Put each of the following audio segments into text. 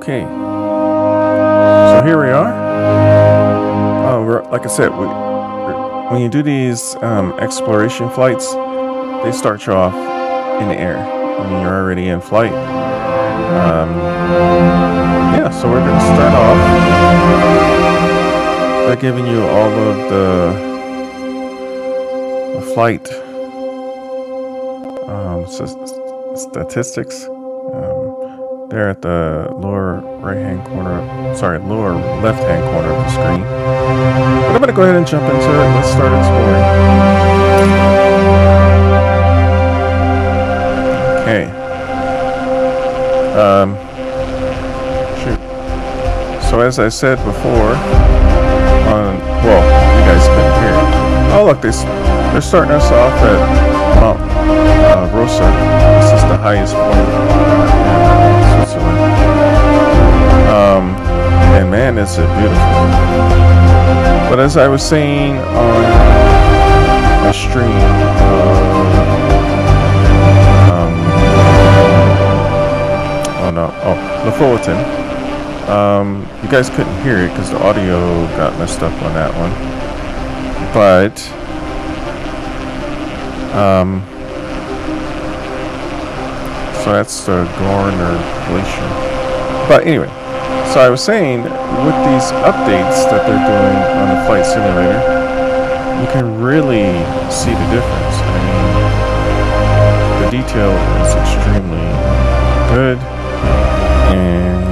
Okay. So here we are. We're, like I said, we, when you do these um, exploration flights, they start you off in the air. I mean, you're already in flight. Um, yeah, so we're going to start off by giving you all of the, the flight um, statistics. There at the lower right hand corner, sorry, lower left hand corner of the screen. But I'm going to go ahead and jump into it. Let's start exploring. Okay. Um, shoot. So as I said before, on well, you guys couldn't. Oh look, they they're starting us off at Mount uh, Rosa. This is the highest point in Switzerland. Um, and man, is it beautiful. But as I was saying on a stream, um, oh no, oh, the Fullerton. Um, you guys couldn't hear it because the audio got messed up on that one. But, um, so that's the Gorner Glacier. But anyway, so I was saying, with these updates that they're doing on the flight simulator, you can really see the difference. I mean, the detail is extremely good, and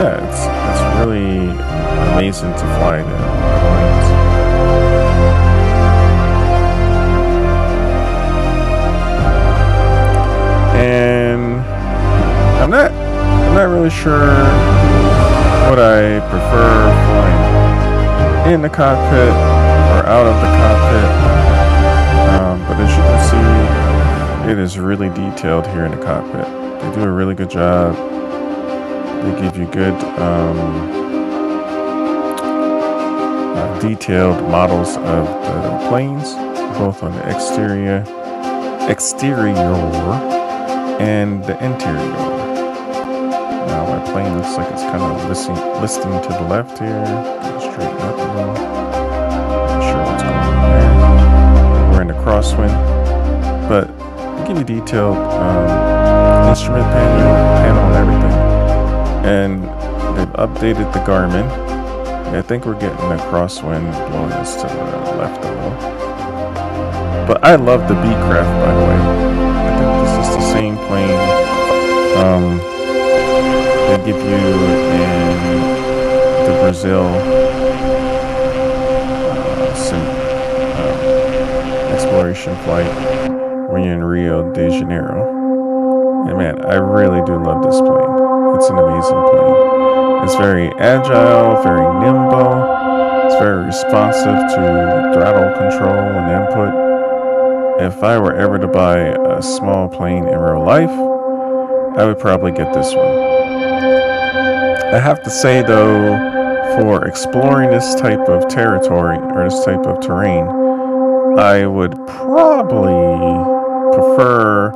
yeah, it's it's really amazing to fly the I'm not I'm not really sure what I prefer flying in the cockpit or out of the cockpit. Um, but as you can see, it is really detailed here in the cockpit. They do a really good job. They give you good um, uh, detailed models of the planes, both on the exterior, exterior, and the interior. Plane looks like it's kind of listing, listing to the left here. Straighten up a little. Not sure what's going on there. We're in the crosswind, but give you detailed um, instrument panel, panel and everything. And they've updated the Garmin. I think we're getting a crosswind blowing us to the left a little. But I love the Beechcraft, by the way. I think this is the same plane. Um, they give you in the Brazil uh, sim, um, exploration flight when you're in Rio de Janeiro. And man, I really do love this plane. It's an amazing plane. It's very agile, very nimble. It's very responsive to throttle control and input. If I were ever to buy a small plane in real life, I would probably get this one. I have to say though, for exploring this type of territory or this type of terrain, I would probably prefer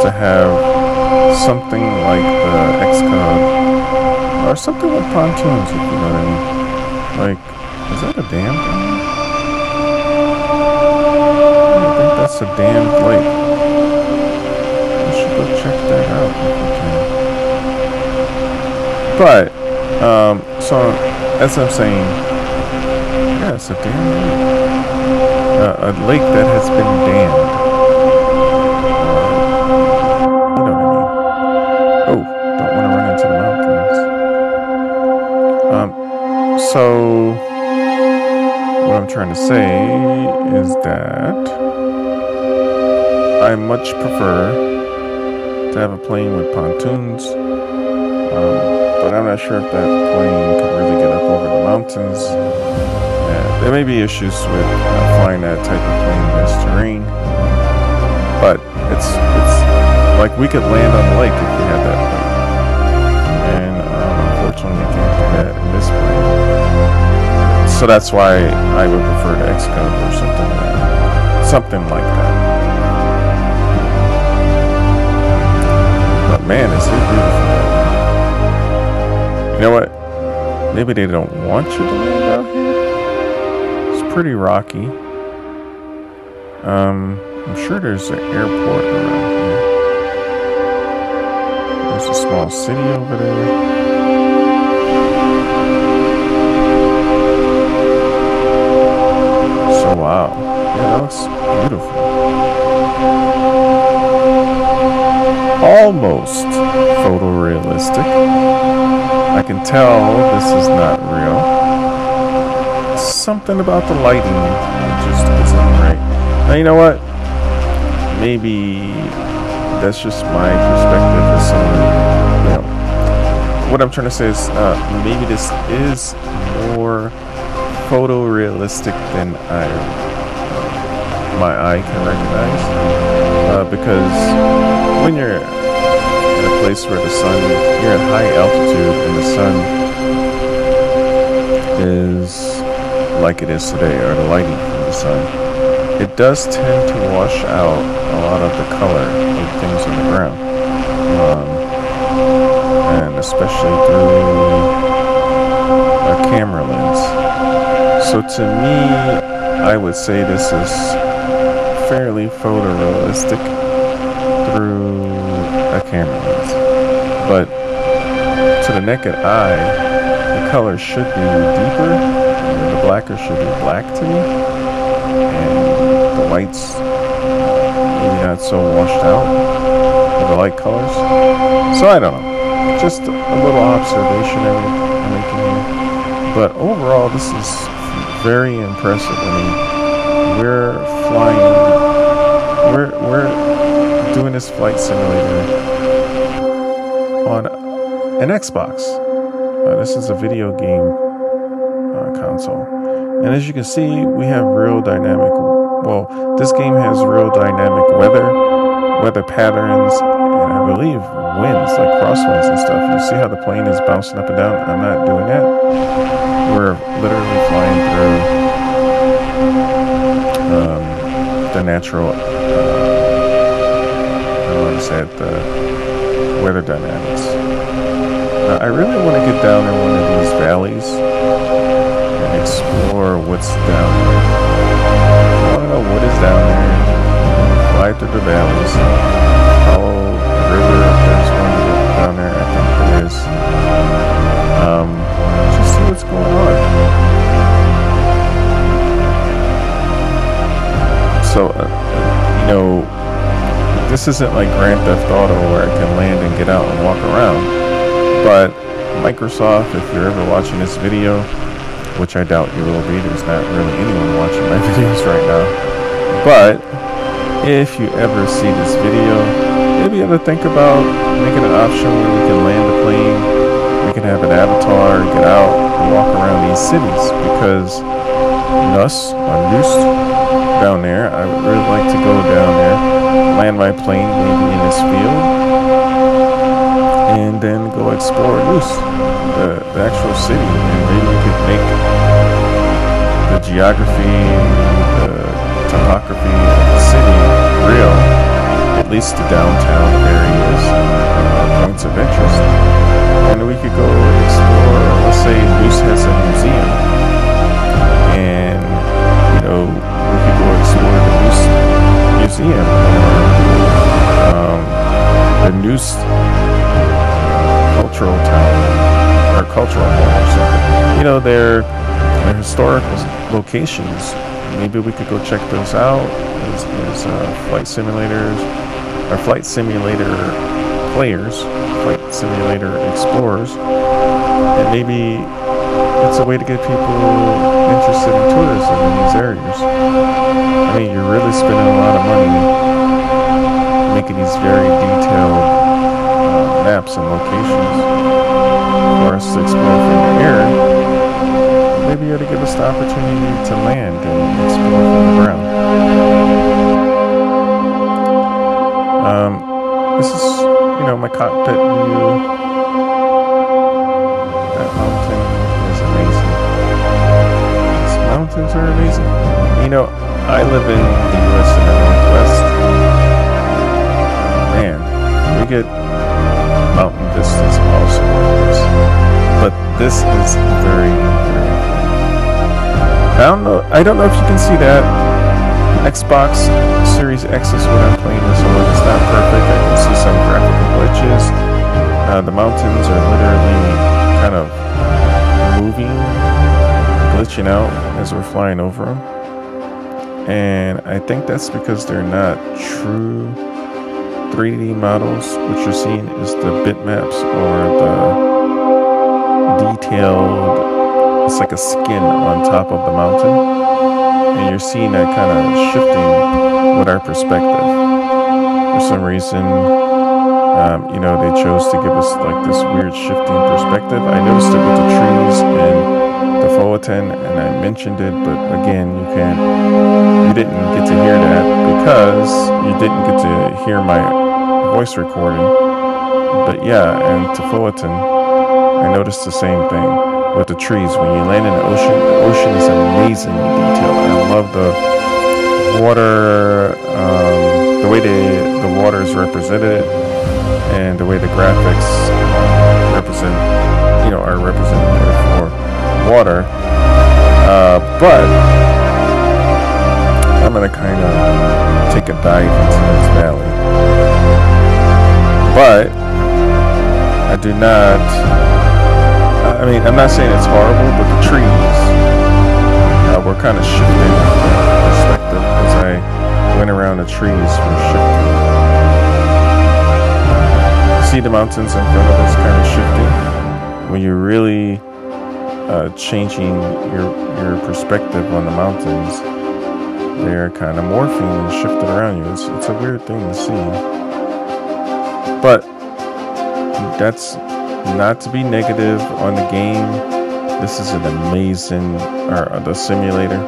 to have something like the X-Cub or something with pontoons, if you know what I mean. Like, is that a dam? I think that's a damned lake. I should go check that out. But, um, so, as I'm saying, yeah, it's a damn lake. Uh, a lake that has been dammed. You know what I mean. Oh, don't want to run into the mountains. Um, so, what I'm trying to say is that I much prefer to have a plane with pontoons. Um, but I'm not sure if that plane could really get up over the mountains. Yeah, there may be issues with uh, flying that type of plane in this terrain, but it's it's like we could land on the lake if we had that plane, and um, unfortunately we can't do that in this plane. So that's why I would prefer X-Cub or something like that. something like that. But man, is it beautiful! Know what? Maybe they don't want you to land out here. It's pretty rocky. Um, I'm sure there's an airport around here. There's a small city over there. So wow. Yeah, that looks beautiful. Almost photorealistic. I can tell this is not real. Something about the lighting just isn't right. Now you know what? Maybe that's just my perspective as someone, you know. What I'm trying to say is uh, maybe this is more photorealistic than I my eye can recognize. Uh, because when you're place where the sun, you're at high altitude and the sun is like it is today, or the lighting from the sun, it does tend to wash out a lot of the color of things on the ground. Um, and especially through a camera lens. So to me, I would say this is fairly photorealistic through a camera the naked eye, the color should be deeper, the blacker should be black to me, and the whites maybe not so washed out with the light colors. So I don't know. Just a little observation I'm making here. But overall, this is very impressive. I mean, we're flying we're we're doing this flight simulator on an Xbox. Uh, this is a video game uh, console, and as you can see, we have real dynamic. Well, this game has real dynamic weather, weather patterns, and I believe winds, like crosswinds and stuff. You see how the plane is bouncing up and down? I'm not doing that. We're literally flying through um, the natural uh, I said the weather dynamics. Uh, I really want to get down in one of these valleys and explore what's down there. I want to know what is down there. Fly through the valleys, follow the river. There's one down there. I think there is. Um, just see what's going on. So. Uh, you know, this isn't like Grand Theft Auto where I can land and get out and walk around. But Microsoft, if you're ever watching this video, which I doubt you will be, there's not really anyone watching my videos right now. But if you ever see this video, maybe you have to think about making an option where we can land a plane, we can have an avatar, get out, and walk around these cities because Nus, Unused, down there. I would really like to go down there, land my plane maybe in this field, and then go explore Loose, the, the actual city, and maybe we could make the geography, the topography of the city real, at least the downtown areas, uh, points of interest. And we could go explore, let's say Loose has a museum, and, you know, we could go explore the Luce museum um, the Nus Cultural Town or Cultural Hall or something. You know, they're, they're historical locations. Maybe we could go check those out as, as uh, flight simulators or flight simulator players, flight simulator explorers, and maybe it's a way to get people interested in tourism in these areas. I mean, you're really spending a lot of money making these very detailed maps and locations for us to explore from the air. Maybe to give us the opportunity to land and explore from the ground. Um, this is, you know, my cockpit view. That mountain is amazing. These mountains are amazing. You know, I live in the U.S. in the Northwest. Man, we get mountain vistas also but this is very, very I don't know. I don't know if you can see that. Xbox Series X is what I'm playing this on. It's not perfect. I can see some graphical glitches. Uh, the mountains are literally kind of moving, glitching out as we're flying over them. And I think that's because they're not true 3D models. What you're seeing is the bitmaps or the detailed it's like a skin on top of the mountain. And you're seeing that kind of shifting with our perspective. For some reason, um, you know, they chose to give us like this weird shifting perspective. I noticed it with the trees in the Fawatan, and I mentioned it, but again, you can't, you didn't get to hear that because you didn't get to hear my voice recording. But yeah, and Tefoatin, I noticed the same thing with the trees. When you land in the ocean, the ocean is amazingly detailed. I love the water, um, the way they, the water is represented, and the way the graphics represent, you know, are represented for water. Uh, but I'm gonna kind of take a dive into this valley. But I do not I mean, I'm not saying it's horrible, but the trees uh, were kind of shifting perspective as I went around the trees were shifting. See the mountains in front of us kind of shifting. When you're really uh, changing your your perspective on the mountains, they're kind of morphing and shifting around you. It's, it's a weird thing to see. But that's not to be negative on the game. This is an amazing, or the simulator.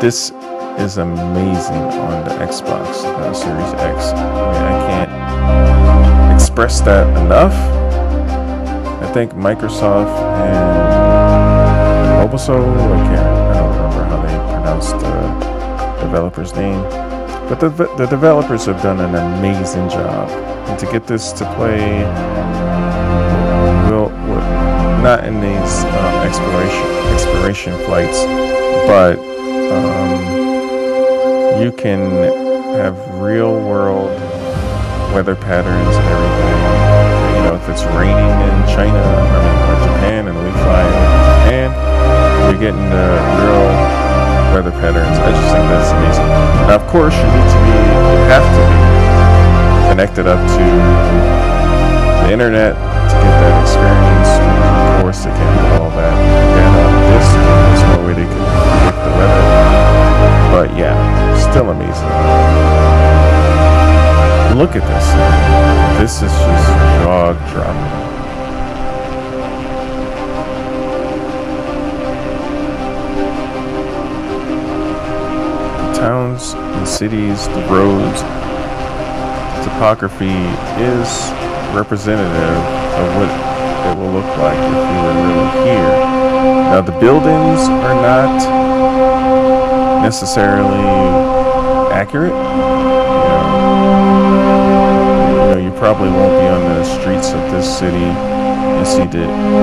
This is amazing on the Xbox uh, Series X. I mean, I can't express that enough. I think Microsoft and Mobisoul, I can't, I don't remember how they pronounced the developer's name, but the, the developers have done an amazing job. And to get this to play not in these um, exploration exploration flights, but um, you can have real world weather patterns and everything. You know, if it's raining in China, I mean, or Japan, and we fly over Japan, you're getting the real weather patterns. I just think that's amazing. Now, of course, you need to be, you have to be connected up to the internet to get that experience Of course they can't do all that. And uh, this is no way they can predict the weather. But yeah, still amazing. Look at this. This is just jaw dropping. Towns, the cities, the roads, the topography is representative of what it will look like if we were really here. Now the buildings are not necessarily accurate. You know, you, probably won't be on the streets of this city and see the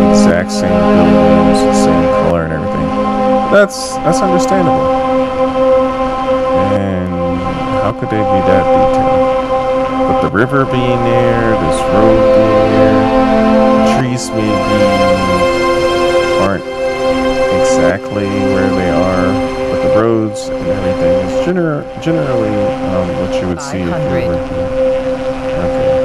exact same buildings, the same color and everything. That's that's understandable. And how could they be that detailed? But the river being there, this road being there, trees maybe aren't exactly where they are, but the roads and everything is gener generally um, what you would see if you were here. Okay.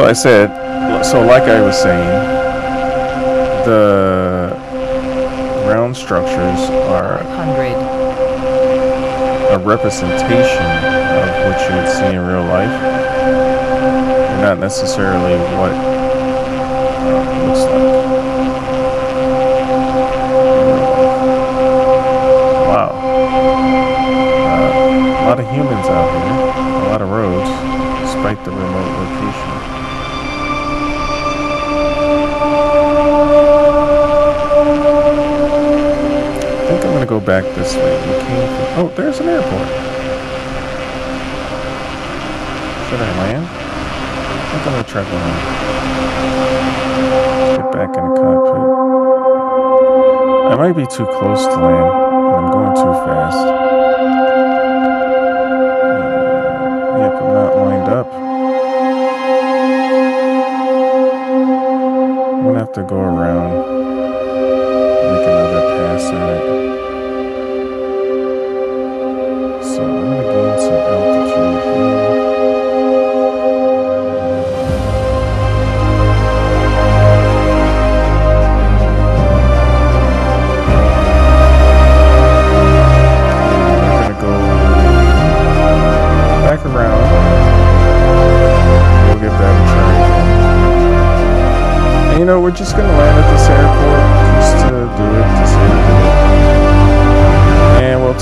So I said, so like I was saying, the round structures are 100. a representation of what you would see in real life. They're not necessarily what it looks like. Wow. Uh, a lot of humans out here, a lot of roads, despite the remote location. Back this way. We came from. Oh, there's an airport. Should I land? I think I'm gonna try to land. Get back in the cockpit. I might be too close to land. and I'm going too fast. Uh, yep, I'm not lined up. I'm gonna have to go around.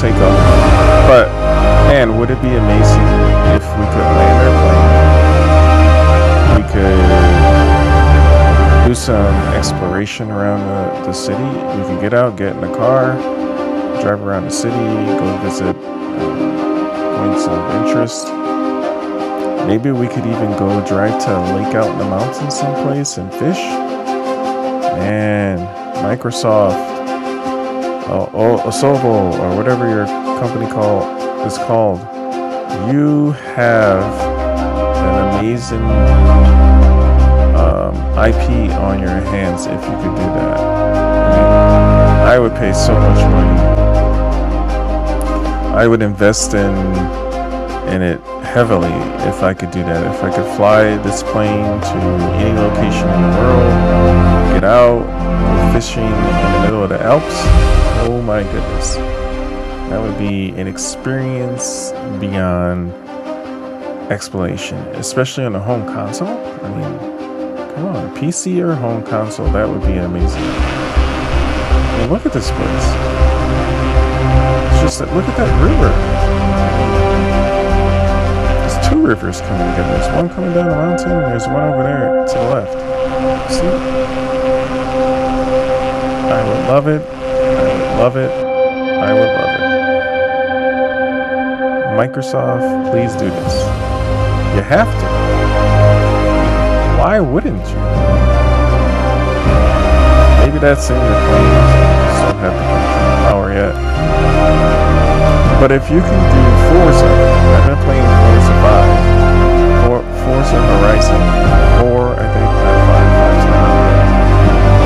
Take off. But, man, would it be amazing if we could land our plane? We could do some exploration around the, the city. We could get out, get in the car, drive around the city, go visit uh, points of interest. Maybe we could even go drive to a lake out in the mountains someplace and fish. Man, Microsoft, oh, Asobo, or whatever your company call is called, you have an amazing um, IP on your hands if you could do that. I, mean, I would pay so much money. I would invest in in it heavily if I could do that. If I could fly this plane to any location in the world, get out, go fishing in the middle of the Alps. Oh my goodness. That would be an experience beyond explanation, especially on a home console. I mean, come on, PC or home console, that would be amazing. I mean, look at this place. It's just that, look at that river. There's two rivers coming together. There's one coming down the mountain, and there's one over there to the left. See? I would love it. Love it. I would love it. Microsoft, please do this. You have to. Why wouldn't you? Maybe that's in your plans. Just don't have the power yet. But if you can do Forza, I've been playing Forza 5, For, Forza Horizon 4, I think, not 5, 5's not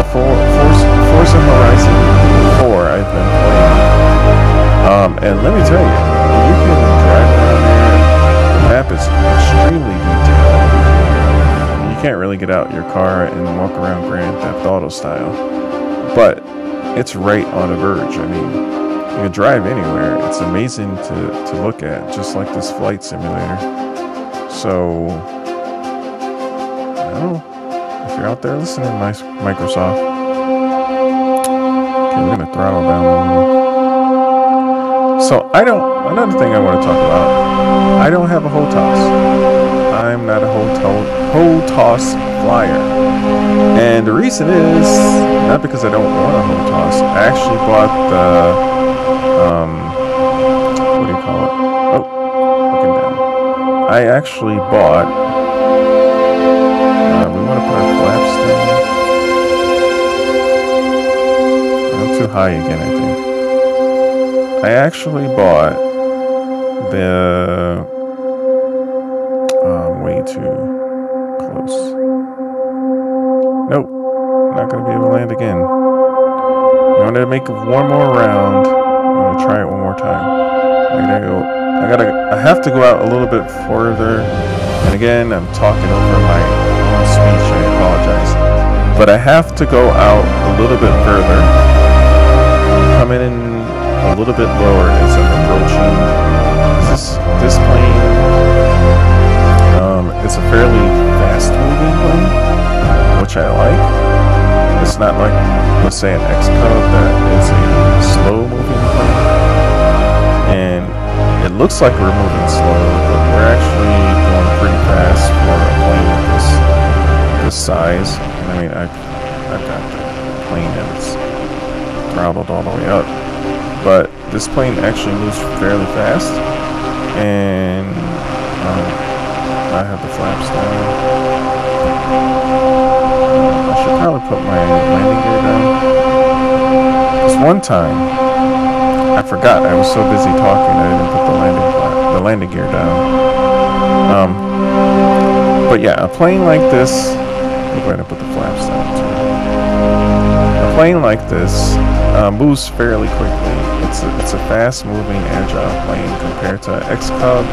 The For, Forza, Forza Horizon 4 I've been playing. Um, and let me tell you, you can drive around there, the map is extremely detailed. You can't really get out your car and walk around Grand Theft Auto style. But it's right on the verge. I mean, you can drive anywhere. It's amazing to, to look at, just like this flight simulator. So, I don't know. If you're out there listening, Microsoft. Okay, we're gonna throttle down a little. So I don't. Another thing I want to talk about. I don't have a HOTAS. I'm not a HOTAS, HOTAS flyer, and the reason is not because I don't want a HOTAS. I actually bought the um, what do you call it? Oh, looking down. I actually bought. Too high again, I think. I actually bought the. Um, way too close. Nope, not gonna be able to land again. I want to make one more round. I'm gonna try it one more time. I gotta go. I gotta. I have to go out a little bit further. And again, I'm talking over my own speech. I apologize. But I have to go out a little bit further coming in a little bit lower as I'm approaching. This this plane, um, it's a fairly fast-moving plane, which I like. It's not like, let's say, an X-Cub that is a slow-moving plane, and it looks like we're moving slow, but we're actually going pretty fast for a plane of this this size. I mean, I I've got the plane and it's throttled all the way up. But this plane actually moves fairly fast, and um, I have the flaps down. I should probably put my landing gear down. This one time, I forgot. I was so busy talking, I didn't put the landing the landing gear down. Um, but yeah, a plane like this. I'm going to put the flaps down too A plane like this uh, moves fairly quickly. It's a, it's a fast-moving, agile plane compared to X-Cub,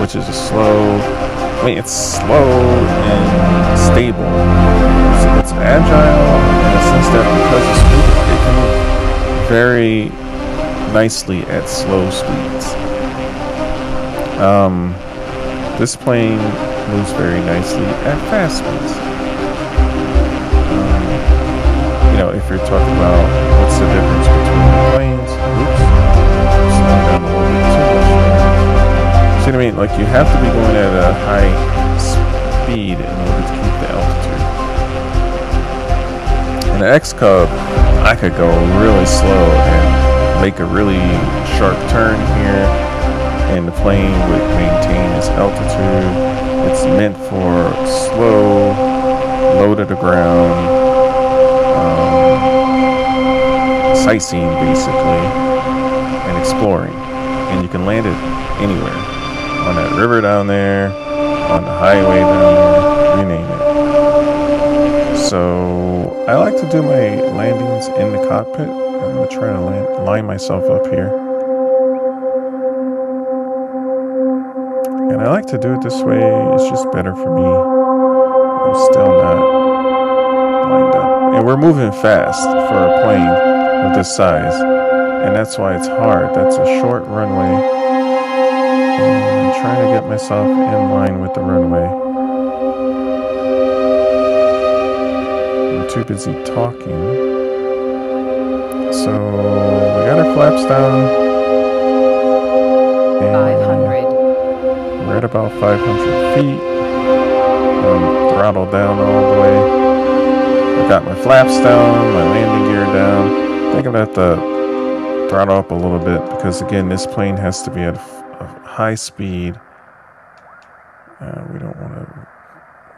which is a slow. I mean, it's slow and stable. So it's agile in the sense that because it's moving, it can move very nicely at slow speeds. Um, this plane moves very nicely at fast speeds. You know, if you're talking about what's the difference between planes, oops, down a little bit too much. See what I mean? Like you have to be going at a high speed in order to keep the altitude. In the X-Cub, I could go really slow and make a really sharp turn here, and the plane would maintain its altitude. It's meant for slow, low to the ground, sightseeing basically and exploring. And you can land it anywhere. On that river down there, on the highway down there, you name it. So I like to do my landings in the cockpit. I'm gonna try to land, line myself up here. And I like to do it this way, it's just better for me. I'm still not lined up. And we're moving fast for a plane of this size. And that's why it's hard. That's a short runway. And I'm trying to get myself in line with the runway. I'm too busy talking. So we got our flaps down. 500. We're at about 500 feet. Um, I'm throttled down all the way. I got my flaps down, my landing gear down. I think I'm going to have to throttle up a little bit because again this plane has to be at a high speed. Uh, we don't want to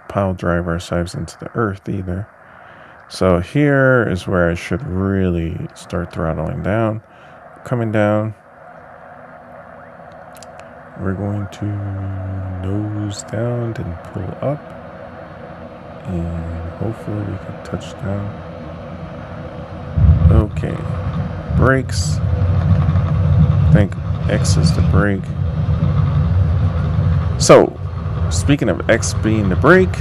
pile drive ourselves into the earth either. So here is where I should really start throttling down. Coming down. We're going to nose down and pull up. And hopefully we can touch down. Okay. Brakes. I think X is the brake. So, speaking of X being the brake,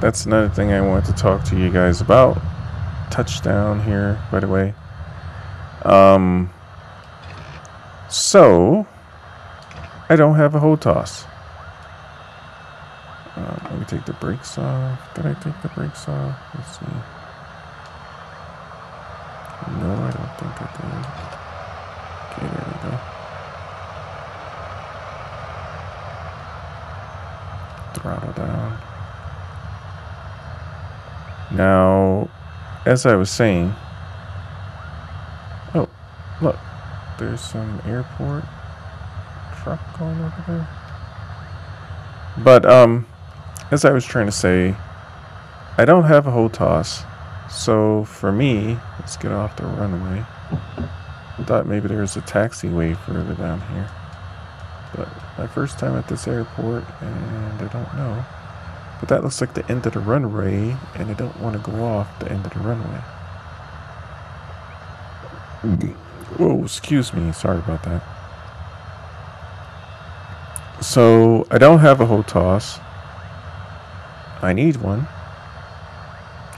that's another thing I want to talk to you guys about. Touchdown here, by the way. Um, so, I don't have a HOTAS. Uh, let me take the brakes off. Did I take the brakes off? Let's see. No, I don't think I can. Okay, there we go. Throttle down. Now, as I was saying, oh, look, there's some airport truck going over there. But, um, as I was trying to say, I don't have a HOTAS. So for me, let's get off the runway. I thought maybe there was a taxiway further down here. But my first time at this airport and I don't know. But that looks like the end of the runway and I don't want to go off the end of the runway. Whoa, excuse me. Sorry about that. So I don't have a HOTAS. I need one.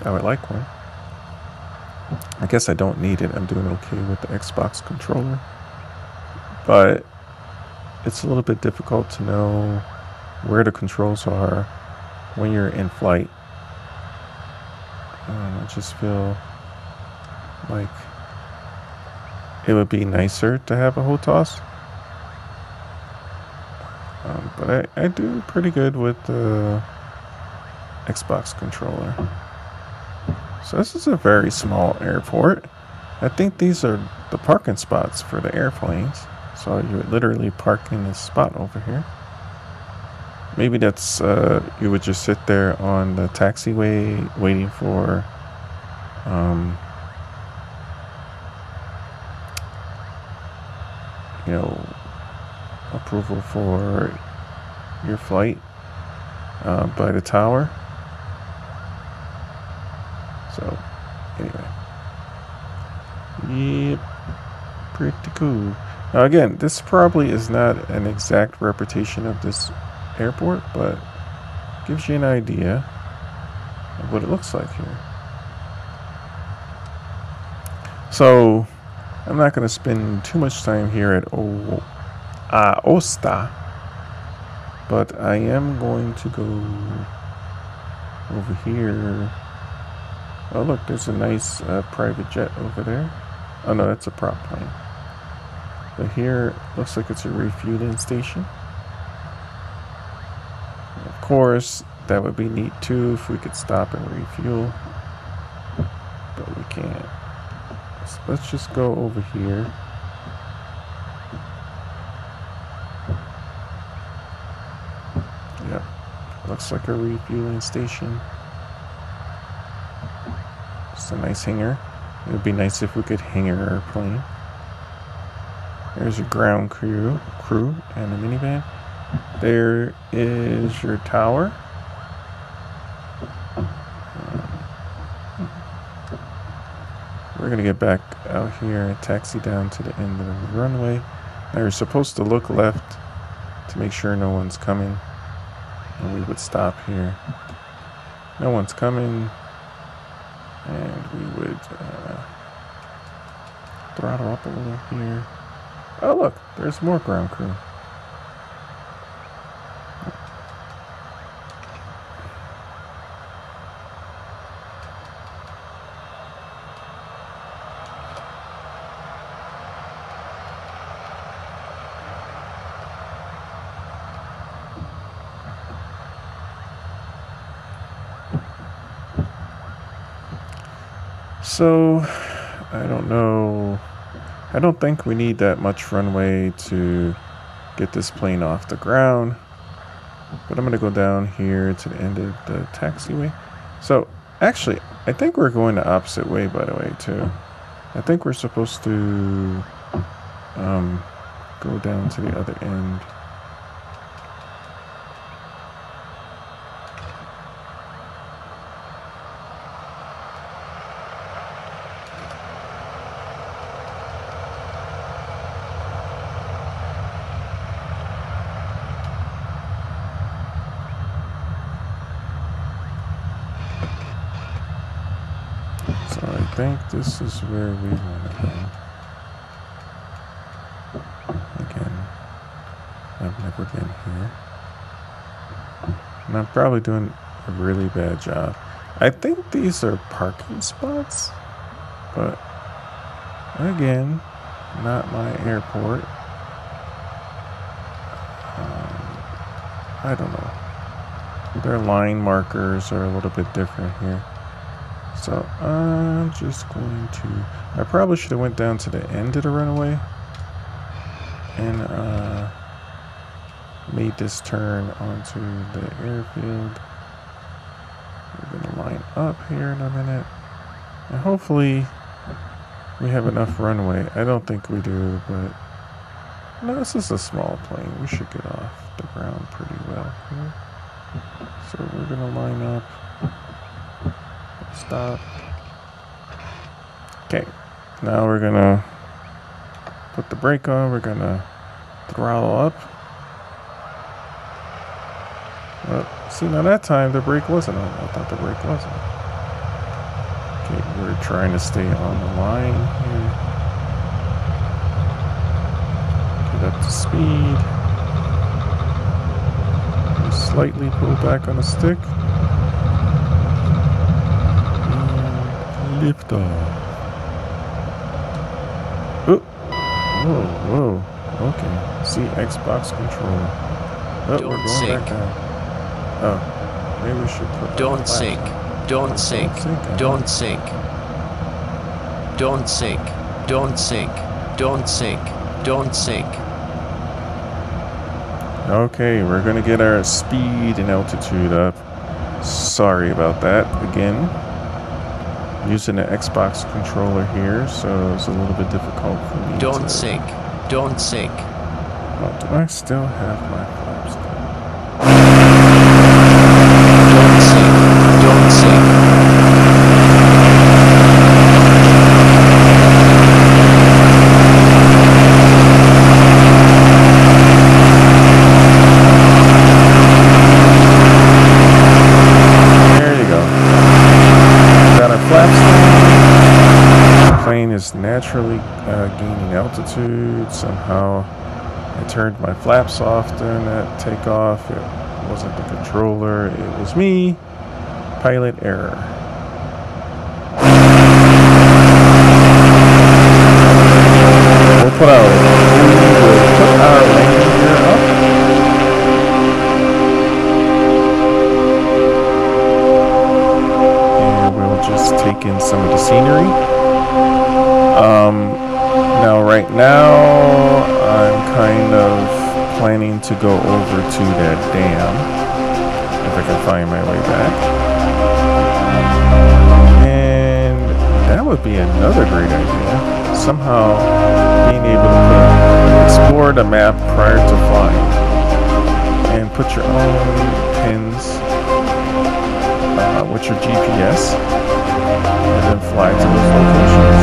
I would like one. I guess I don't need it. I'm doing okay with the Xbox controller. But it's a little bit difficult to know where the controls are when you're in flight. Um, I just feel like it would be nicer to have a HOTAS. Um, but I, I do pretty good with the Xbox controller. So this is a very small airport. I think these are the parking spots for the airplanes. So you would literally park in this spot over here. Maybe that's, uh, you would just sit there on the taxiway waiting for, um, you know, approval for your flight uh, by the tower. So, anyway. Yep. Pretty cool. Now, again, this probably is not an exact reputation of this airport, but gives you an idea of what it looks like here. So, I'm not going to spend too much time here at o- uh, Aosta, but I am going to go over here. Oh, look, there's a nice uh, private jet over there. Oh, no, that's a prop plane. But here, looks like it's a refueling station. Of course, that would be neat too if we could stop and refuel. But we can't. So let's just go over here. Yep. Looks like a refueling station. A nice hangar. It would be nice if we could hang our airplane. There's your ground crew, crew, and a minivan. There is your tower. We're gonna get back out here and taxi down to the end of the runway. Now you're supposed to look left to make sure no one's coming. And we would stop here. No one's coming. And we would uh, throttle up a little here. Oh, look, there's more ground crew. So, I don't know. I don't think we need that much runway to get this plane off the ground. But I'm going to go down here to the end of the taxiway. So, actually, I think we're going the opposite way, by the way, too. I think we're supposed to um, go down to the other end. So I think this is where we want to go. Again, I've never been here. And I'm probably doing a really bad job. I think these are parking spots, but again, not my airport. Um, I don't know. Their line markers are a little bit different here. So I'm just going to. I probably should have went down to the end of the runway and uh, made this turn onto the airfield. We're gonna line up here in a minute, and hopefully we have enough runway. I don't think we do, but no, this is a small plane. We should get off the ground pretty well here. So we're gonna line up. Stop. Okay, now we're gonna put the brake on. We're gonna throttle up. Well, see, now that time the brake wasn't on. I thought the brake wasn't. Okay, We're trying to stay on the line here. Get up to speed. Slightly pull back on the stick. And lift. Oh, whoa, whoa. Okay. See Xbox controller. Oh, Don't we're going sink. back. Oh, maybe we should put. Don't our sink. Don't sink. sink, Don't sink. Don't sink. Don't sink. Don't sink. Don't sink. Okay, we're gonna get our speed and altitude up. Sorry about that again. Using an Xbox controller here, so it's a little bit difficult for me. Don't to, sink. Don't sink. Oh, do I still have my flaps? down? Don't sink. Don't sink. There you go. Got our flaps down. The plane is naturally uh, gaining altitude. Somehow I turned my flaps off during that takeoff. It wasn't the controller, it was me. Pilot error. We'll put our, we'll put our gear up. and we'll just take in some of the scenery. Um, now, I'm kind of planning to go over to that dam if I can find my way back. And that would be another great idea. Somehow being able to explore the map prior to flying and put your own pins uh, with your GPS and then fly to those locations.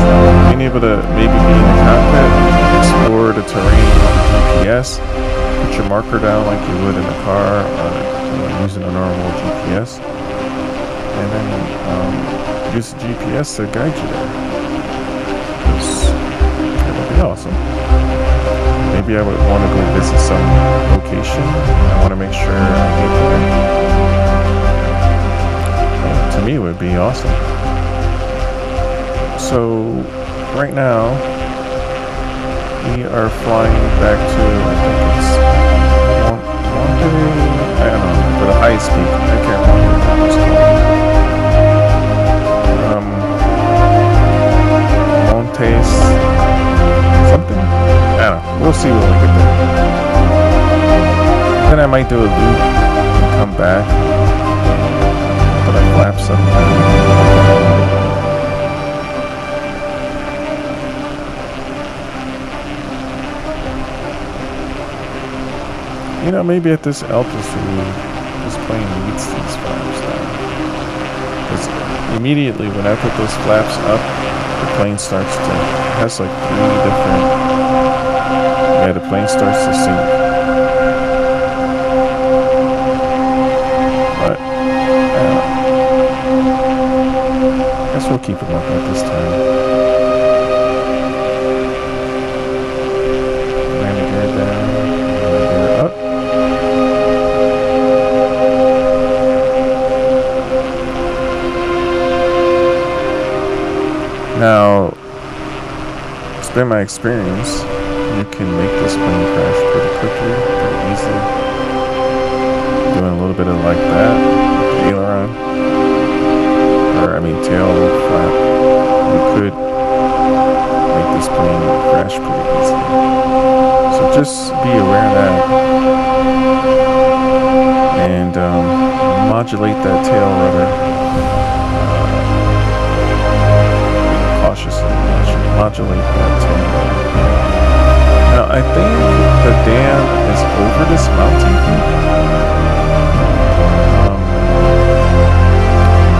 Being able to maybe be in the cockpit, explore the terrain with the GPS, put your marker down like you would in a car a, you know, using a normal GPS, and then um, use the GPS to guide you there. That would be awesome. Maybe I would want to go visit some location. I want to make sure I get there to me it would be awesome. So right now we are flying back to I think it's Mon- Monterey. I don't know, but a high speed. I can't remember. Um, Montes something. I don't know. We'll see when we get there. Then I might do a loop and come back but I flaps up. You know, maybe at this altitude, this plane needs these flaps. Because immediately when I put those flaps up, the plane starts to, it has like three different, yeah, the plane starts to sink. But, uh, Guess we'll keep him up at been my experience. You can make this plane crash pretty quickly, pretty easily. Doing a little bit of like that, aileron or I mean tail flap, you could make this plane crash pretty easily. So just be aware of that and um, modulate that tail rudder Modulate that rudder. Now I think the dam is over this mountain. Um,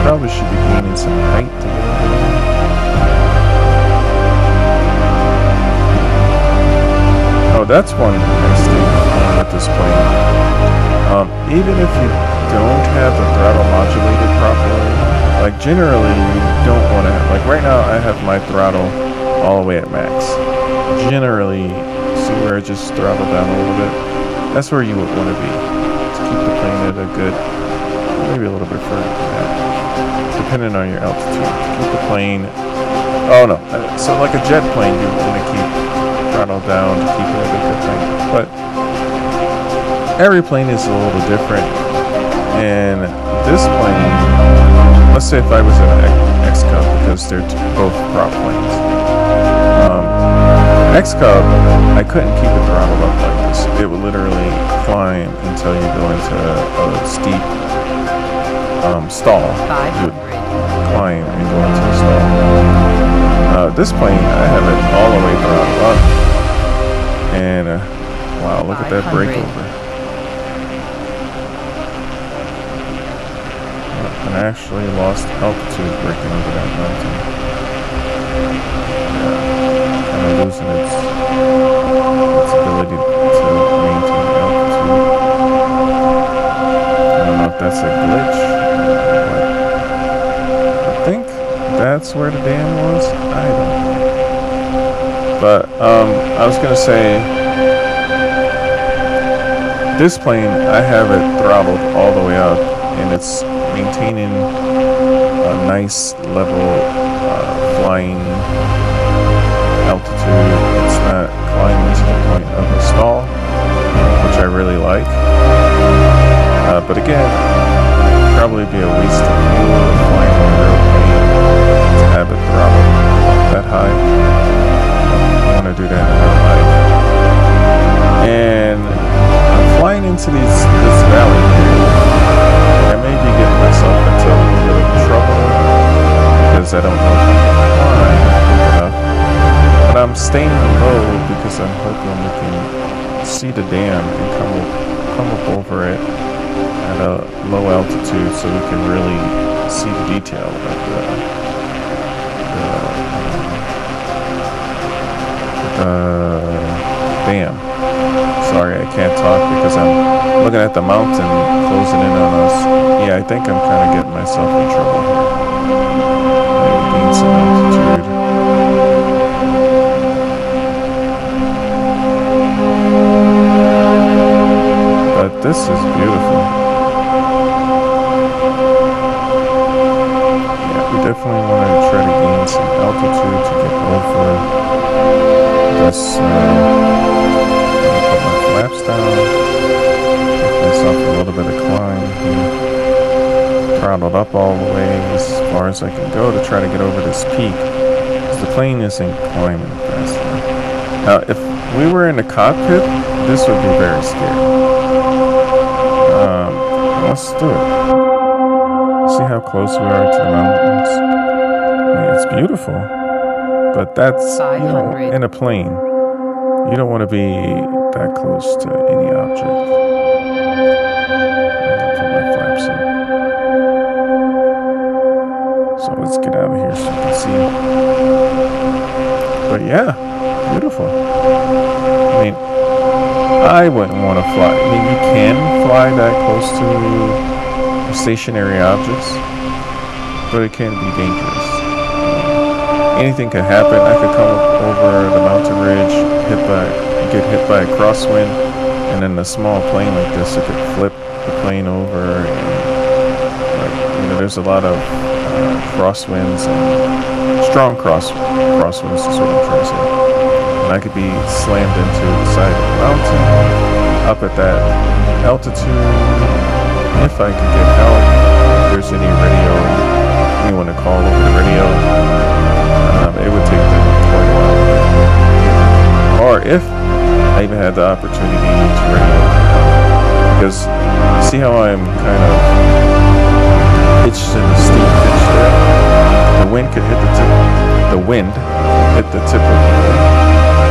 probably should be gaining some height to get. Oh, that's one nice thing with this plane. Um, even if you don't have the throttle modulated properly, like generally you don't want to have. Like right now, I have my throttle all the way at max. Generally, see where I just throttle down a little bit? That's where you would want to be. To keep the plane at a good, maybe a little bit further than that. Depending on your altitude. Keep the plane, oh no. Uh, so like a jet plane, you want to keep throttle down to keep it at a good thing. But every plane is a little different. And this plane, let's say if I was in an X Cub, because they're both prop planes. Um, X Cub, I couldn't keep it throttled up like this. It would literally climb until you go into a steep um, stall. You would climb and go into a stall. Uh, this plane, I have it all the way throttled up. And uh, wow, look at that breakover. and actually lost altitude breaking over that that's where the dam was. I don't know. But um, I was gonna say this plane, I have it throttled all the way up, and it's maintaining a nice level uh, flying altitude. It's not climbing to the point of a stall, which I really like. Uh, but again, probably be a waste of fuel flying high. I want to do that in real life. And I'm flying into these this valley here I may be getting myself into a little bit of trouble because I don't know if I can climb enough. But I'm staying low because I'm hoping we can see the dam and come up, come up over it at a low altitude so we can really see the detail of the, the, Uh, the dam. Sorry, I can't talk because I'm looking at the mountain closing in on us. Yeah, I think I'm kind of getting myself in trouble here. Maybe gain some altitude. But this is beautiful. Yeah, we definitely want to try to gain some altitude to get over this. Uh, flaps down. Give myself a little bit of climb here. Throttled up all the way as far as I can go to try to get over this peak. Because the plane isn't climbing fast enough. Now, if we were in the cockpit, this would be very scary. Um, let's do it. See how close we are to the mountains? it's beautiful. But that's, you know, in a plane. You don't want to be that close to any object. Put my flaps up. So let's get out of here so you can see. But yeah, beautiful. I mean, I wouldn't want to fly. I mean, you can fly that close to stationary objects, but it can be dangerous. Anything could happen. I could come over the mountain ridge, hit by get hit by a crosswind, and then a small plane like this, it could flip the plane over. And, like, you know, there's a lot of uh, crosswinds and strong cross crosswinds is what I'm trying to say. And I could be slammed into the side of the mountain, up at that altitude. If I could get help, if there's any radio, anyone to call over the radio, um, it would take them quite a while. Or if I even had the opportunity to radio. Because see how I'm kind of pitched in a steep pitch there? The wind could hit the tip the wind hit the tip of the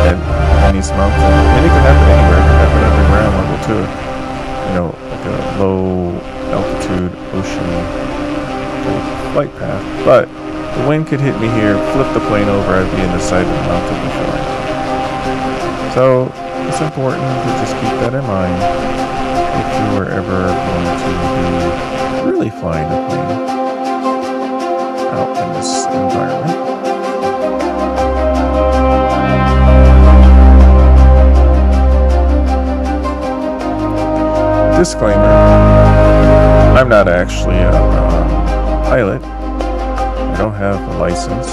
and Annie's mountain. And it could happen anywhere. It could happen at the ground level too. You know, like a low altitude ocean flight path. But the wind could hit me here, flip the plane over, I'd be in the side of the mountain before. So it's important to just keep that in mind if you were ever going to be really flying a plane. out in this environment. Disclaimer I'm not actually a um, pilot, I don't have a license,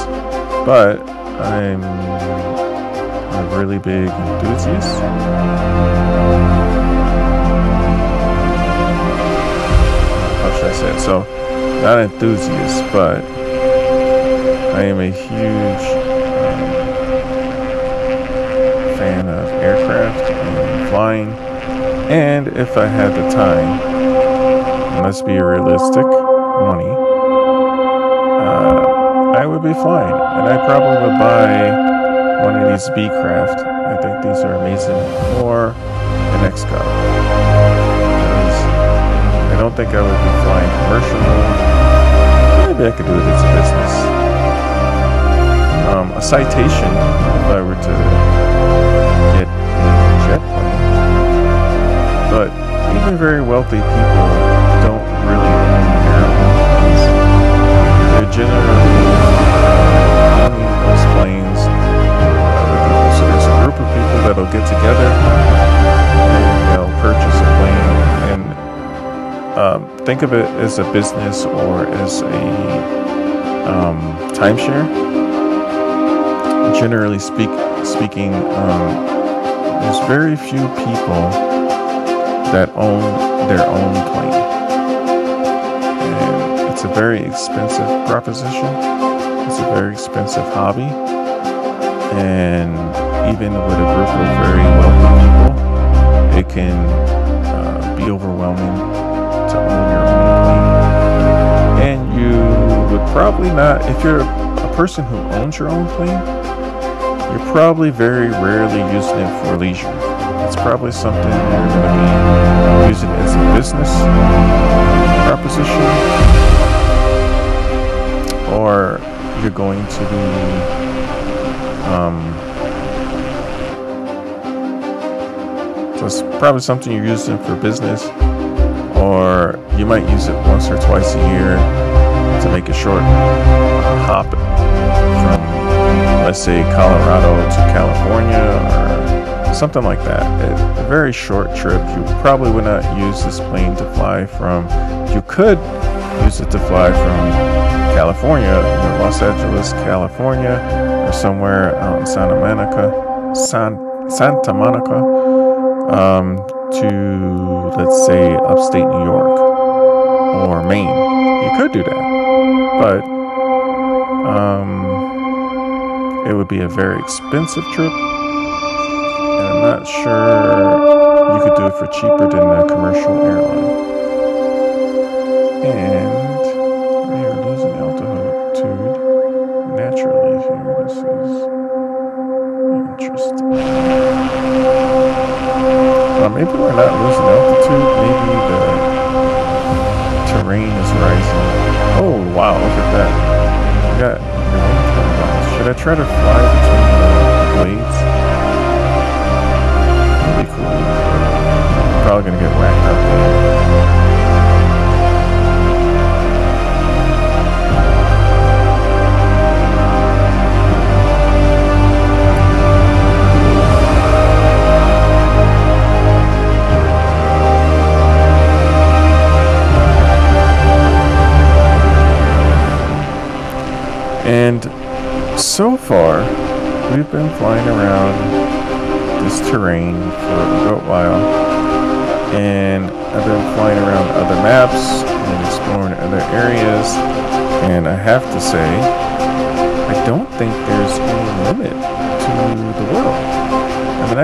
but I'm a really big enthusiast. How should I say it? So, not enthusiast, but I am a huge um, fan of aircraft and flying. And if I had the time, let's be realistic, money, be flying. And I probably would buy one of these Beechcraft. I think these are amazing. Or an X-Cub. I don't think I would be flying commercial. Maybe I could do it as a business. Um, a citation, if I were to get a jet plane. But even very wealthy people don't really generally planes people. So there's a group of people that'll get together and they'll purchase a plane and um, think of it as a business or as a um, timeshare. Generally speak, speaking, um, there's very few people that own their own plane. And it's a very expensive proposition. Very expensive hobby. And even with a group of very wealthy people, it can uh, be overwhelming to own your own plane. And you would probably not, if you're a person who owns your own plane, you're probably very rarely using it for leisure. It's probably something you're going to be using as a business proposition, or you're going to be um, so it's probably something you're using for business or you might use it once or twice a year to make a short hop from, let's say, Colorado to California or something like that. A very short trip. You probably would not use this plane to fly from. You could use it to fly from California, Los Angeles, California, or somewhere out in Santa Monica, San, Santa Monica, um, to let's say upstate New York or Maine. You could do that, but um, it would be a very expensive trip, and I'm not sure you could do it for cheaper than a commercial airline. And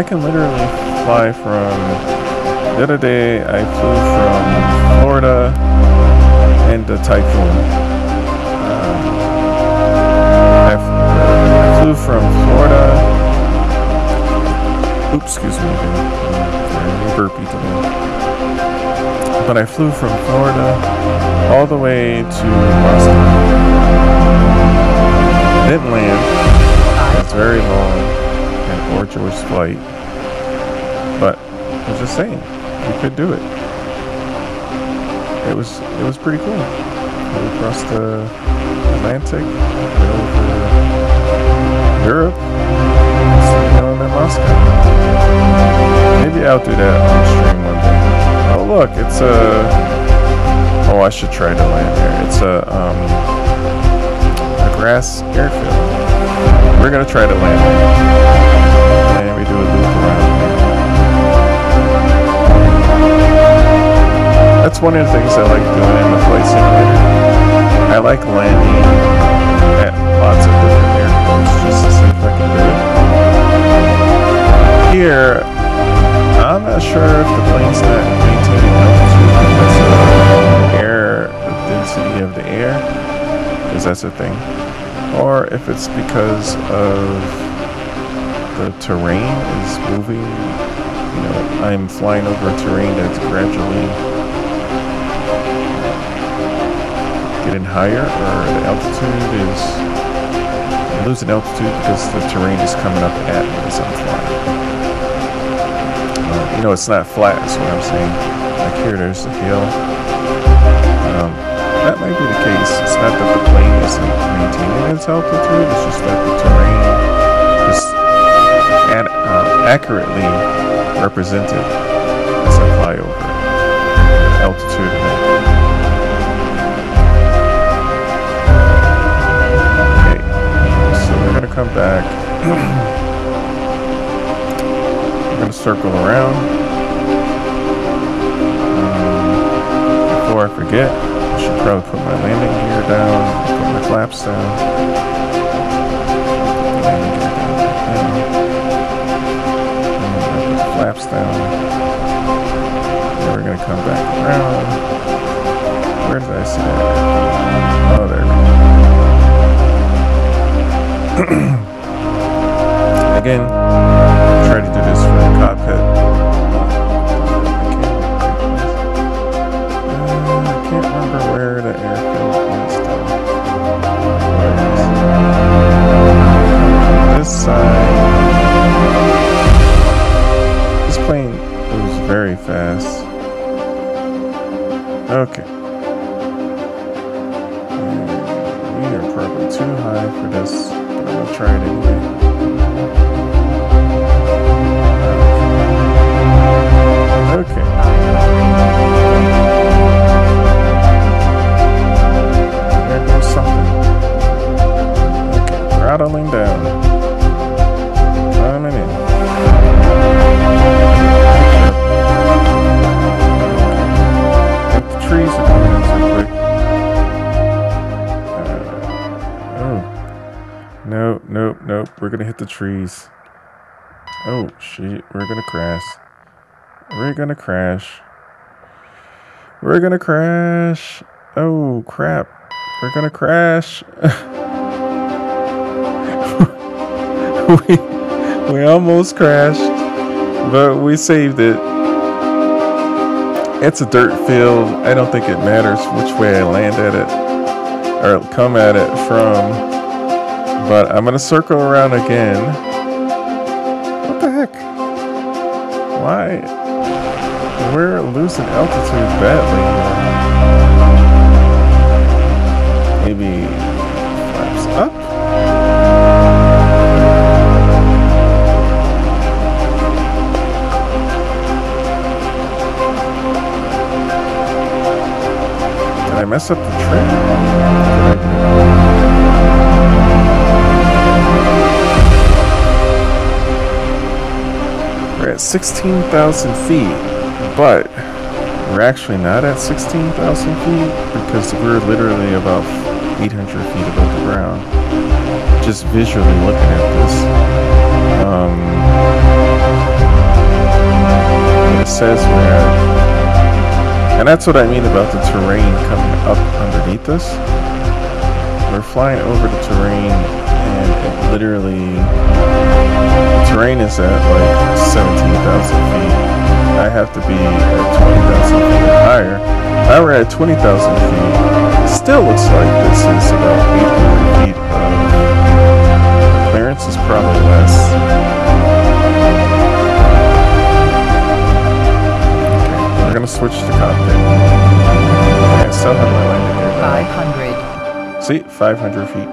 can literally fly from. The other day, I flew from Florida a typhoon. Um, I, flew from Florida. Oops, excuse me. Very burpy today. But I flew from Florida all the way to Boston. Didn't land. It's very long and arduous flight. But I was just saying, you could do it. It was it was pretty cool. Flew across the Atlantic, over Europe, and then Moscow. Maybe I'll do that on stream one day. Oh look, it's a. Oh, I should try to land there. It's a um, a grass airfield. We're gonna try to land there, and we do a loop around. That's one of the things I like doing in the flight simulator. I like landing at lots of different airports just to see if I can do it. Here, I'm not sure if the plane's not maintaining altitude because of air, the density of the air, because that's a thing, or if it's because of the terrain is moving. You know, I'm flying over terrain that's gradually getting higher, or the altitude is losing altitude because the terrain is coming up at me as I'm flying. You know, it's not flat, is what I'm saying. Like here, there's the hill. Um, that might be the case. It's not that the plane isn't maintaining its altitude, it's just that the terrain is ad, uh, accurately represented as I fly over altitude come back. we're gonna circle around. Um, before I forget, I should probably put my landing gear down, put my flaps down. Landing gear down like that. And I put the flaps down. Then we're gonna come back We're gonna crash. We're gonna crash. We're gonna crash. Oh, crap. We're gonna crash. we, we almost crashed, but we saved it. It's a dirt field. I don't think it matters which way I land at it or come at it from. But I'm gonna circle around again. We're losing altitude badly. Maybe flaps up? Did I mess up the I- We're at 16,000 feet, but we're actually not at 16,000 feet because we're literally about 800 feet above the ground. Just visually looking at this. Um, it says we're at, and that's what I mean about the terrain coming up underneath us. We're flying over the terrain and it literally the terrain is at like 17,000 feet. I have to be at 20,000 feet or higher. If I were at 20,000 feet, it still looks like this is about 800 feet of clearance is probably less. Okay, we're gonna switch to cockpit. Okay, I still have my landing gear 500. See, 500 feet.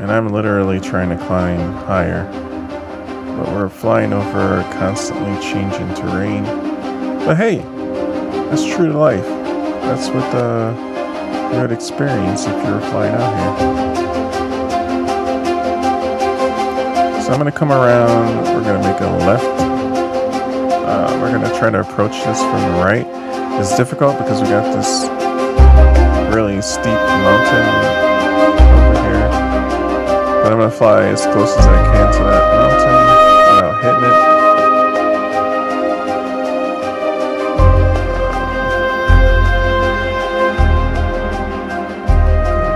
And I'm literally trying to climb higher. But we're flying over constantly changing terrain. But hey, that's true to life. That's what uh, you would experience if you were flying out here. So I'm going to come around. We're going to make a left. Uh, we're going to try to approach this from the right. It's difficult because we got this really steep mountain over here. But I'm going to fly as close as I can to that mountain hitting it.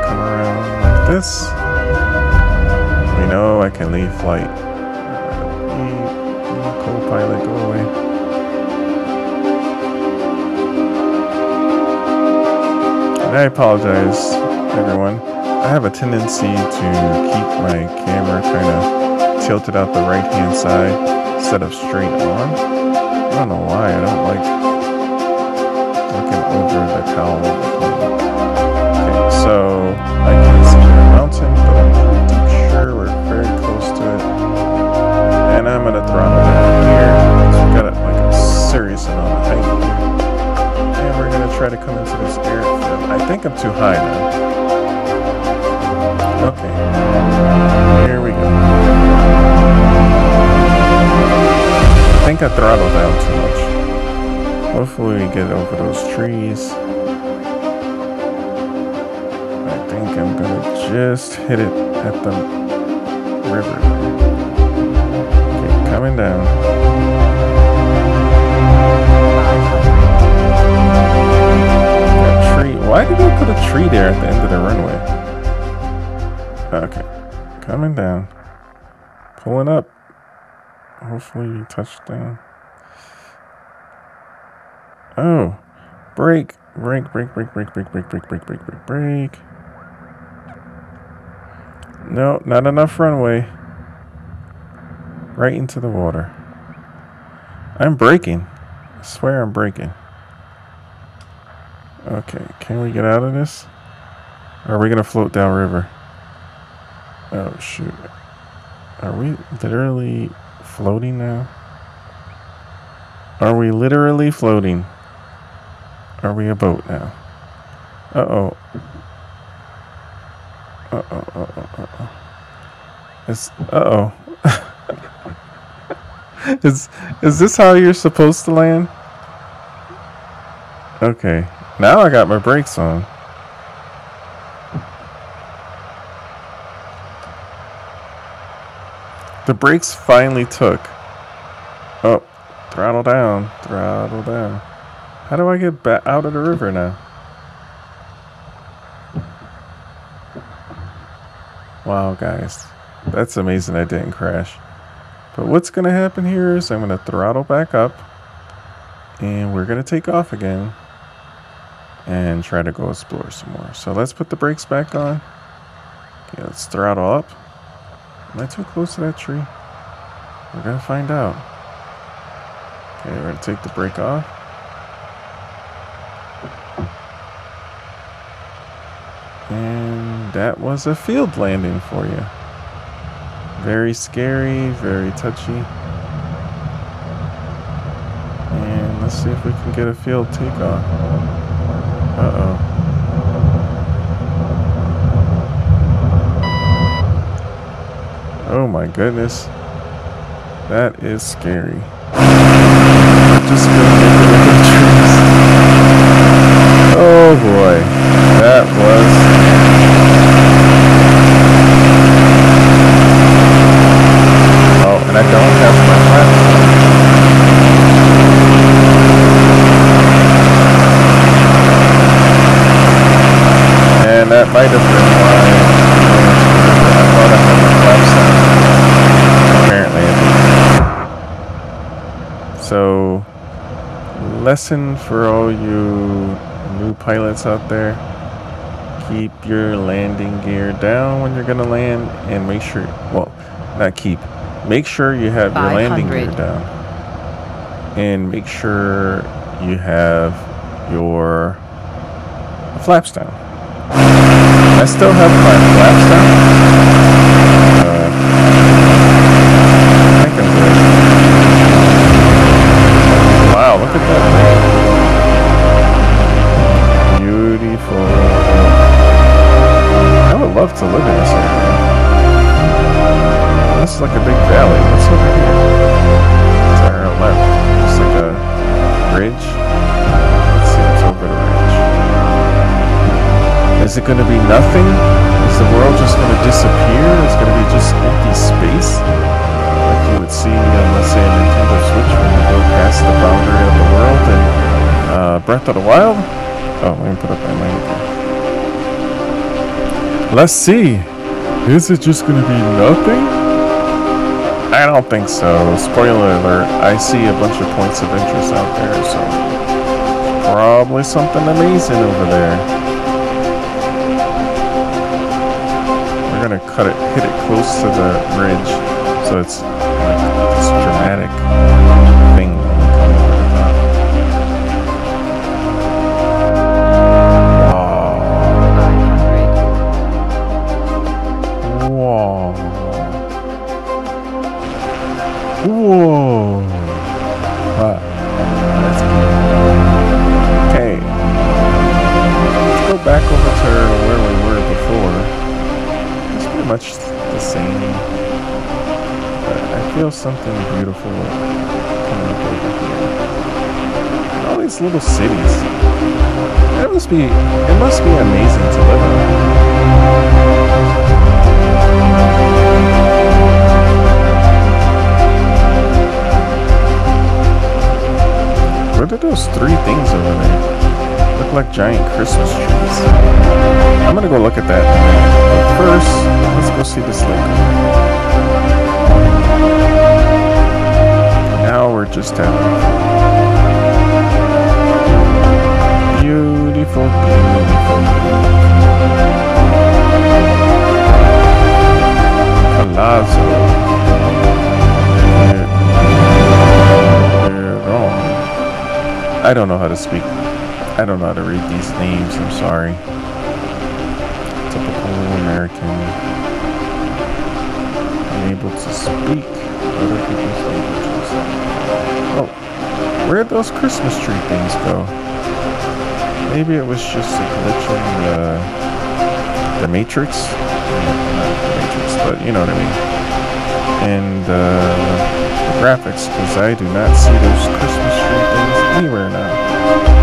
Come around like this. We know I can leave flight. Uh, Co-pilot, go away. And I apologize, everyone. I have a tendency to keep my camera kind of tilted out the right hand side instead of straight on. I don't know why. I don't like looking over the cowl. Okay, so I can see the mountain, but I'm pretty sure we're very close to it. And I'm gonna throttle down here. So we've got a, like a serious amount of height here. And we're gonna try to come into this airfield. I think I'm too high now. Okay. Here we go. I think I throttled down too much. Hopefully we get over those trees. I think I'm gonna just hit it at the river. Okay, coming down. That tree. Why did they put a tree there at the end of the runway? Okay. Coming down. Pulling up. Hopefully touchdown. Oh. Brake. Brake, break, break, break, break, break, break, break, break, break, brake. No, not enough runway. Right into the water. I'm breaking. I swear I'm breaking. Okay, can we get out of this? Or are we gonna float downriver? Oh shoot. Are we literally floating now? Are we literally floating? Are we a boat now? Uh oh. Uh oh, uh oh, uh oh. It's uh oh. is is this how you're supposed to land? Okay. Now I got my brakes on. The brakes finally took. Oh, throttle down, throttle down. How do I get out of the river now? Wow, guys. That's amazing I didn't crash. But what's going to happen here is I'm going to throttle back up. And we're going to take off again. And try to go explore some more. So let's put the brakes back on. Okay, let's throttle up. Am I too close to that tree? We're to find out. Okay, we're to take the brake off. And that was a field landing for you. Very scary, very touchy. And let's see if we can get a field takeoff. Uh-oh. Oh my goodness. That is scary. Just go. Oh boy. That was Oh, and I don't have my flaps. And that might have been why I thought I had my flaps on. Apparently I didn't. So, lesson for all you new pilots out there keep your landing gear down when you're going to land and make sure, well, not keep, make sure you have your landing gear down. And make sure you have your flaps down. I still have my flaps down. Is it going to be nothing? Is the world just going to disappear? Is it going to be just empty space? Like you would see on, let's say, a Nintendo Switch when you go past the boundary of the world in uh, Breath of the Wild? Oh, let me put up my mic. Let's see. Is it just going to be nothing? I don't think so. Spoiler alert, I see a bunch of points of interest out there, so probably something amazing over there. We're gonna cut it, hit it close to the ridge, so it's like this dramatic thing coming over the top. Wow. 500. Whoa. Whoa. Little cities. It must be it must be amazing to live in. What are those three things over there? Look like giant Christmas trees. I'm gonna go look at that. But first, let's go see this lake. Now we're just having beautiful, Palazzo. I don't know how to speak. I don't know how to read these names. I'm sorry. Typical American. Unable to speak other people's languages. Oh, where'd those Christmas tree things go? Maybe it was just a glitch in the, the Matrix. The Matrix, but you know what I mean. And uh, the graphics, because I do not see those Christmas tree things anywhere now.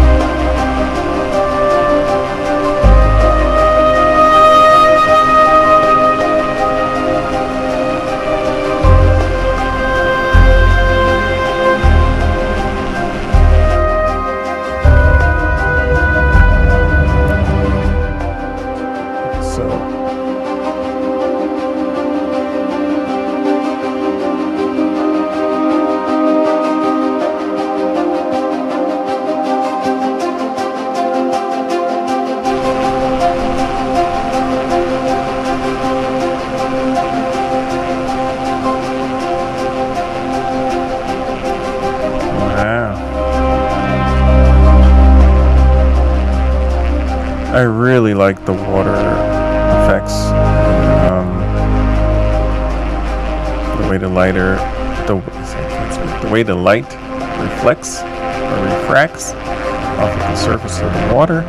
The the, way the light reflects or refracts off of the surface of the water.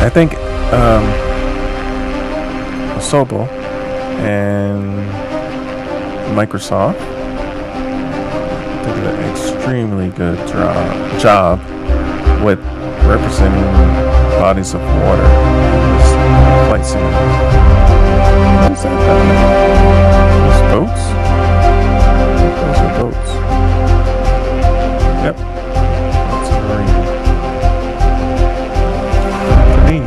I think um, Asobo and Microsoft did an extremely good dro- job with representing bodies of water. Flight simulator. Is that? Those boats? Those are boats. Yep. That's a marine. Neat.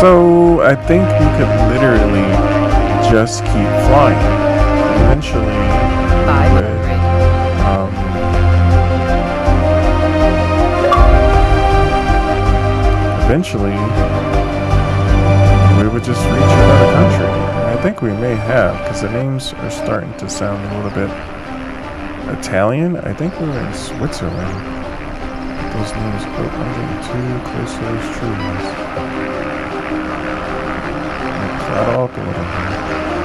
So I think we could literally just keep flying. Eventually, we would just reach another country. I think we may have, because the names are starting to sound a little bit Italian? I think we were in Switzerland. Those names, I'm getting too close to those trees. Cloud up a little here.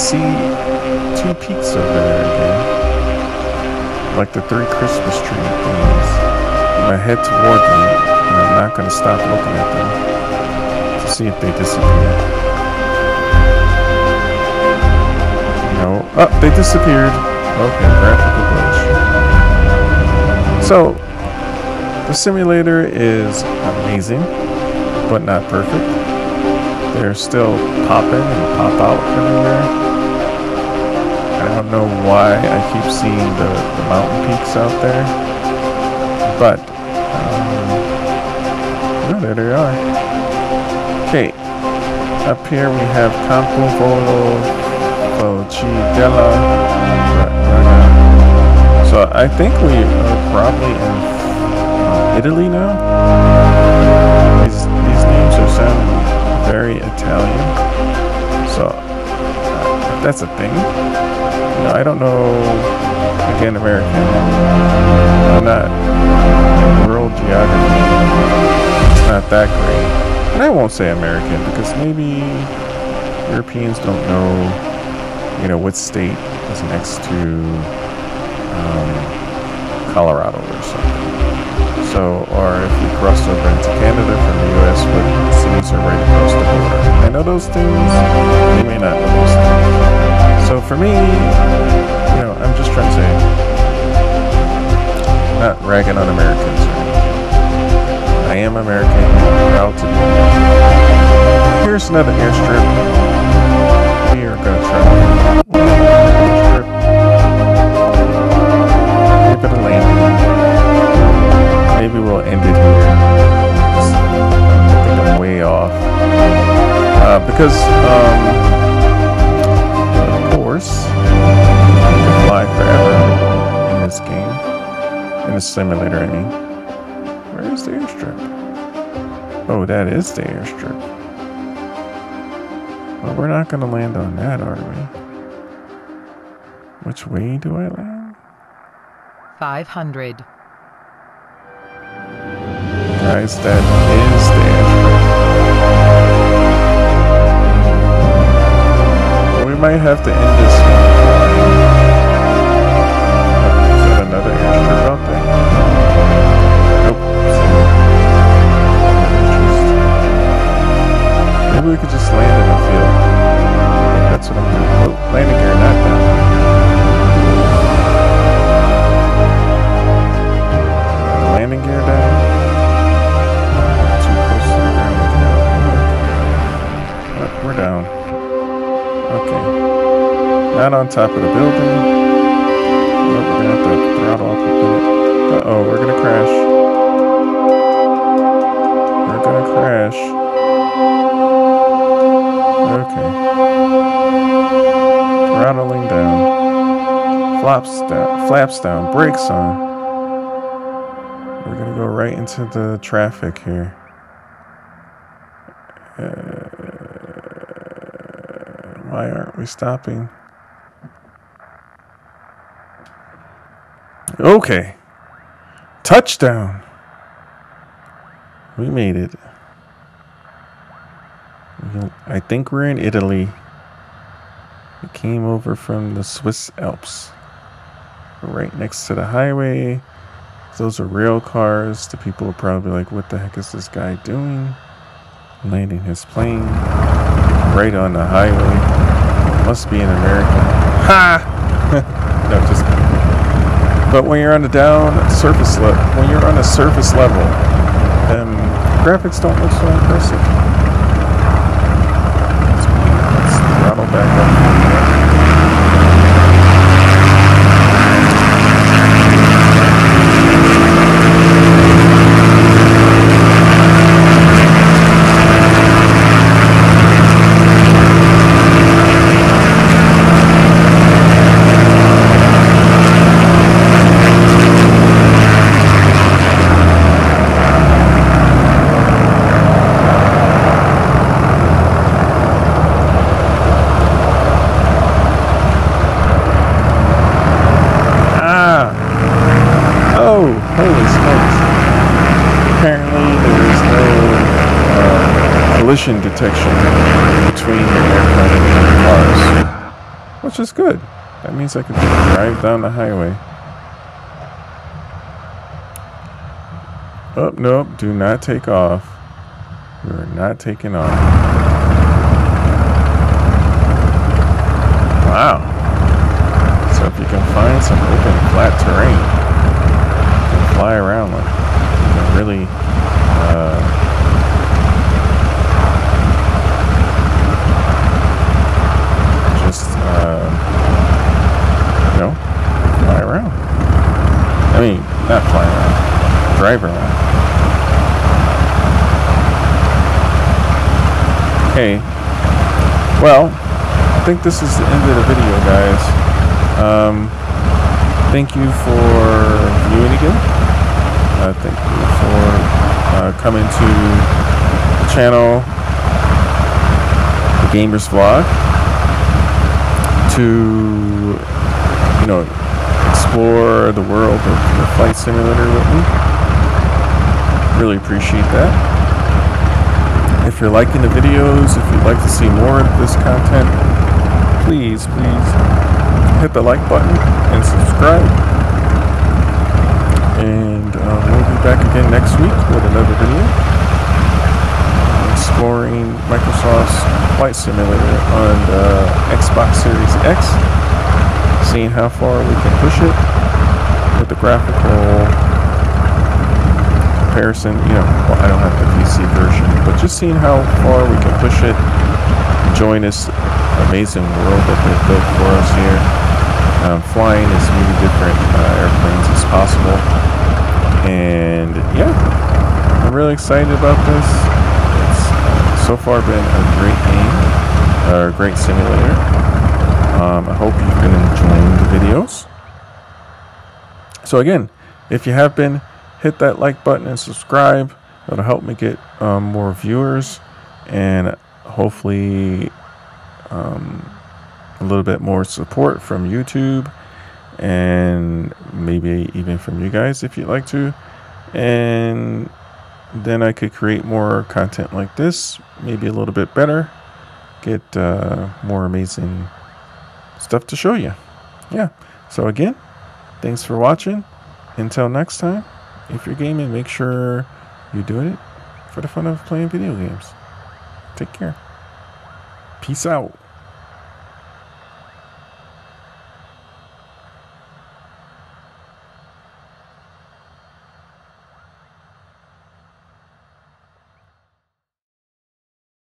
See, two peaks over there again. Like the three Christmas tree things. I'm head toward them, and I'm not gonna stop looking at them to see if they disappear. No. Oh, they disappeared. Okay, graphical glitch. So, the simulator is amazing, but not perfect. They're still popping and pop out everywhere. I don't know why I keep seeing the, the mountain peaks out there, but um, no, there they are. Okay, up here we have Campo Volo Focidella Raga. So I think we are probably in uh, Italy now. These, these names are sounding very Italian. So uh, that's a thing. You know, I don't know. Again, American. I'm not world geography. It's not that great. And I won't say American because maybe Europeans don't know, you know, what state is next to um, Colorado or something. So, or if you cross over into Canada from the U.S., what cities are right across the border. I know those things. you may not know those things. So for me, you know, I'm just trying to say, not ragging on Americans. I am American. Proud to be American. Here's another airstrip. We are going to travel. Airstrip. Maybe the landing. Maybe we'll end it here. I think I'm way off. Uh, because, um, of course, you can fly forever in this game. In the simulator, I mean. Where is the airstrip? Oh, that is the airstrip. Well, we're not going to land on that, are we? Which way do I land? 500. Guys, that is the airstrip. We might have to end this one. Is that another? Nope. Maybe we could just land top of the building. Nope, we're gonna have to throttle up a bit. Uh oh, we're gonna crash. We're gonna crash. Okay. Throttling down. Flops down. Flaps down. Brakes on. We're gonna go right into the traffic here. Uh, why aren't we stopping? Okay. Touchdown. We made it. I think we're in Italy. We came over from the Swiss Alps. Right next to the highway. Those are rail cars. The people are probably like, what the heck is this guy doing? Landing his plane right on the highway. Must be an American. Ha! no, just. But when you're on the down surface level, when you're on a surface level, um, graphics don't look so impressive. Let's throttle back up. Collision detection between the airplane and the cars, which is good. That means I can drive down the highway. Oh, nope, do not take off. You are not taking off. Wow. So if you can find some open, flat terrain, you can fly around like you can really uh, just uh, you know fly around. I mean, not fly around, drive around. Okay. Well, I think this is the end of the video, guys. Um, thank you for viewing again. Uh, thank you for uh, coming to the channel, the Gamers Vlog, to you know explore the world of the flight simulator with me. Really appreciate that. If you're liking the videos, if you'd like to see more of this content, please, please hit the like button and subscribe. And uh, we'll be back again next week with another video exploring Microsoft's Flight Simulator on the Xbox Series X, seeing how far we can push it with the graphical comparison. You know, well, I don't have the PC version, but just seeing how far we can push it, join this amazing world that they've built for us here. Um, flying as many different uh, airplanes as possible, and yeah, I'm really excited about this. It's uh, so far been a great game, or a great simulator. Um, I hope you've been enjoying the videos. So again, if you have been, hit that like button and subscribe. That'll help me get um, more viewers and hopefully um, a little bit more support from YouTube and maybe even from you guys if you'd like to. And then I could create more content like this, maybe a little bit better, get uh, more amazing stuff to show you. Yeah. So again, thanks for watching. Until next time, if you're gaming, make sure you're doing it for the fun of playing video games. Take care. Peace out.